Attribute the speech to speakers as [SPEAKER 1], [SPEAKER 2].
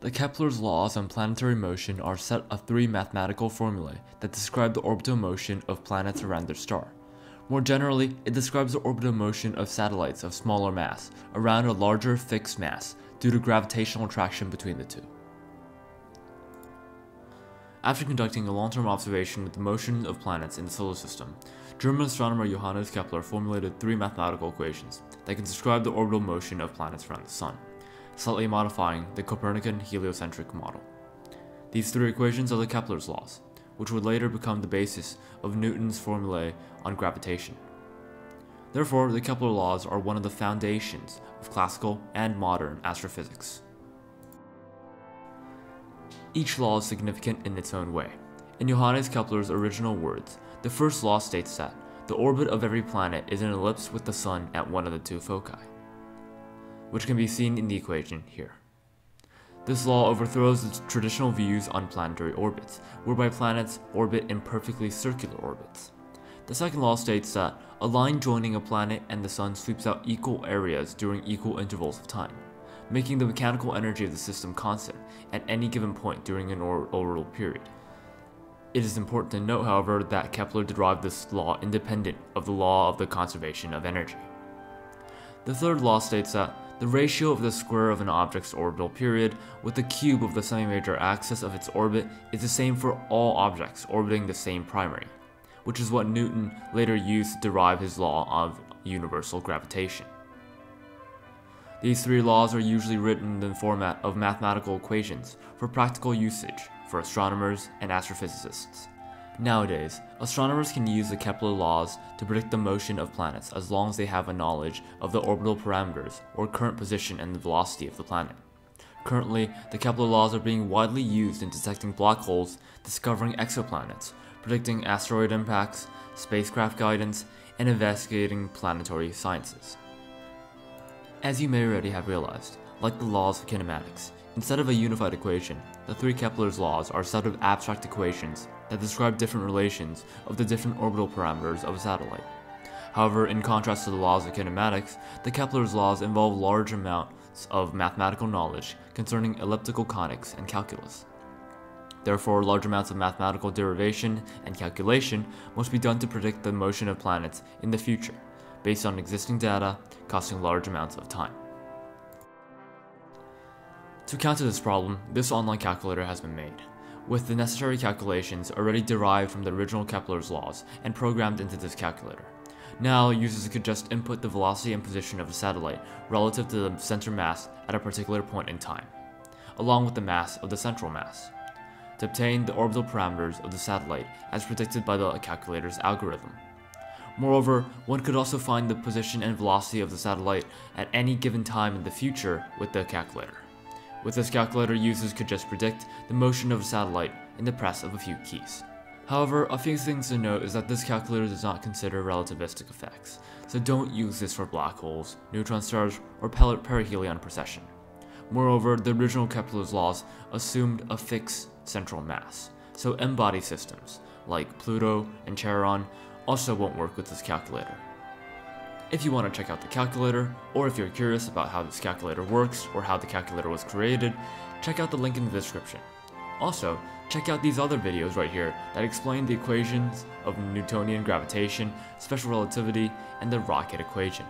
[SPEAKER 1] The Kepler's laws on planetary motion are a set of three mathematical formulae that describe the orbital motion of planets around their star. More generally, it describes the orbital motion of satellites of smaller mass around a larger fixed mass due to gravitational attraction between the two. After conducting a long-term observation of the motion of planets in the solar system, German astronomer Johannes Kepler formulated three mathematical equations that can describe the orbital motion of planets around the Sun slightly modifying the Copernican heliocentric model. These three equations are the Kepler's laws, which would later become the basis of Newton's formulae on gravitation. Therefore, the Kepler laws are one of the foundations of classical and modern astrophysics. Each law is significant in its own way. In Johannes Kepler's original words, the first law states that the orbit of every planet is an ellipse with the Sun at one of the two foci which can be seen in the equation here. This law overthrows the traditional views on planetary orbits, whereby planets orbit in perfectly circular orbits. The second law states that a line joining a planet and the sun sweeps out equal areas during equal intervals of time, making the mechanical energy of the system constant at any given point during an orbital period. It is important to note, however, that Kepler derived this law independent of the law of the conservation of energy. The third law states that the ratio of the square of an object's orbital period with the cube of the semi-major axis of its orbit is the same for all objects orbiting the same primary, which is what Newton later used to derive his law of universal gravitation. These three laws are usually written in the format of mathematical equations for practical usage for astronomers and astrophysicists. Nowadays, astronomers can use the Kepler laws to predict the motion of planets as long as they have a knowledge of the orbital parameters or current position and the velocity of the planet. Currently, the Kepler laws are being widely used in detecting black holes, discovering exoplanets, predicting asteroid impacts, spacecraft guidance, and investigating planetary sciences. As you may already have realized, like the laws of kinematics, instead of a unified equation, the three Kepler's laws are a set of abstract equations that describe different relations of the different orbital parameters of a satellite. However, in contrast to the laws of kinematics, the Kepler's laws involve large amounts of mathematical knowledge concerning elliptical conics and calculus. Therefore, large amounts of mathematical derivation and calculation must be done to predict the motion of planets in the future, based on existing data, costing large amounts of time. To counter this problem, this online calculator has been made with the necessary calculations already derived from the original Kepler's laws and programmed into this calculator. Now, users could just input the velocity and position of a satellite relative to the center mass at a particular point in time, along with the mass of the central mass, to obtain the orbital parameters of the satellite as predicted by the calculator's algorithm. Moreover, one could also find the position and velocity of the satellite at any given time in the future with the calculator. With this calculator, users could just predict the motion of a satellite in the press of a few keys. However, a few things to note is that this calculator does not consider relativistic effects, so don't use this for black holes, neutron stars, or perihelion precession. Moreover, the original Kepler's laws assumed a fixed central mass, so N-body systems, like Pluto and Charon, also won't work with this calculator. If you want to check out the calculator, or if you're curious about how this calculator works or how the calculator was created, check out the link in the description. Also, check out these other videos right here that explain the equations of Newtonian gravitation, special relativity, and the rocket equation.